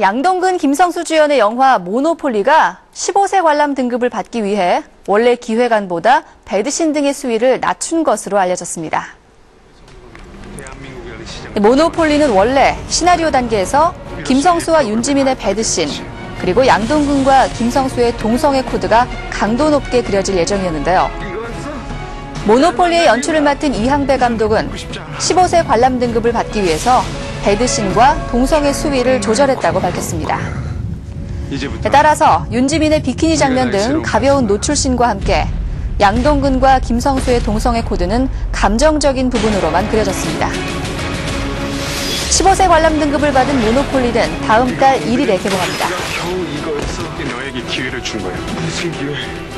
양동근 김성수 주연의 영화 모노폴리가 15세 관람 등급을 받기 위해 원래 기획안보다 배드신 등의 수위를 낮춘 것으로 알려졌습니다. 모노폴리는 원래 시나리오 단계에서 김성수와 윤지민의 배드신, 그리고 양동근과 김성수의 동성애 코드가 강도 높게 그려질 예정이었는데요. 모노폴리의 연출을 맡은 이항배 감독은 15세 관람 등급을 받기 위해서 배드신과 동성애 수위를 조절했다고 밝혔습니다. 따라서 윤지민의 비키니 장면 등 가벼운 노출신과 함께 양동근과 김성수의 동성애 코드는 감정적인 부분으로만 그려졌습니다. 15세 관람 등급을 받은 모노폴리는 다음 달 1일에 개봉합니다. 겨우 이걸 써 너에게 기회를 준 거야. 무슨 기회?